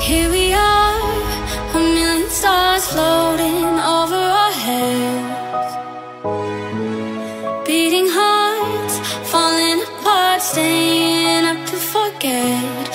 Here we are, a million stars floating over our heads. Beating hearts, falling apart, staying up to forget.